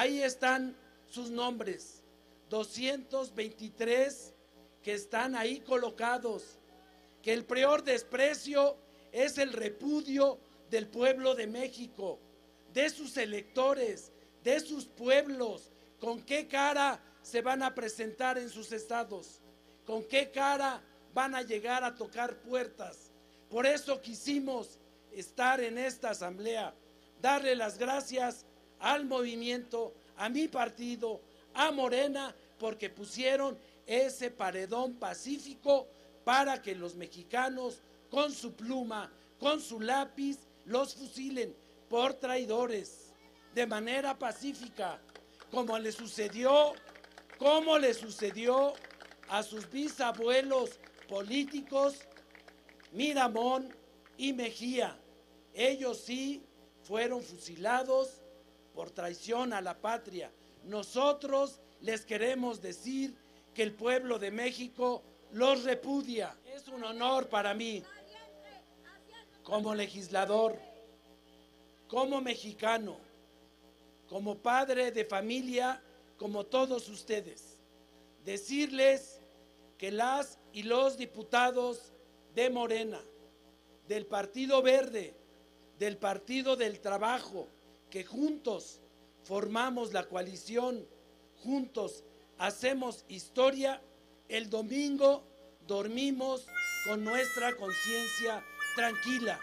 Ahí están sus nombres, 223 que están ahí colocados, que el peor desprecio es el repudio del pueblo de México, de sus electores, de sus pueblos, con qué cara se van a presentar en sus estados, con qué cara van a llegar a tocar puertas. Por eso quisimos estar en esta asamblea, darle las gracias al movimiento, a mi partido, a Morena, porque pusieron ese paredón pacífico para que los mexicanos con su pluma, con su lápiz, los fusilen por traidores, de manera pacífica, como le sucedió, como le sucedió a sus bisabuelos políticos, Miramón y Mejía. Ellos sí fueron fusilados por traición a la patria. Nosotros les queremos decir que el pueblo de México los repudia. Es un honor para mí, como legislador, como mexicano, como padre de familia, como todos ustedes, decirles que las y los diputados de Morena, del Partido Verde, del Partido del Trabajo, que juntos formamos la coalición, juntos hacemos historia, el domingo dormimos con nuestra conciencia tranquila.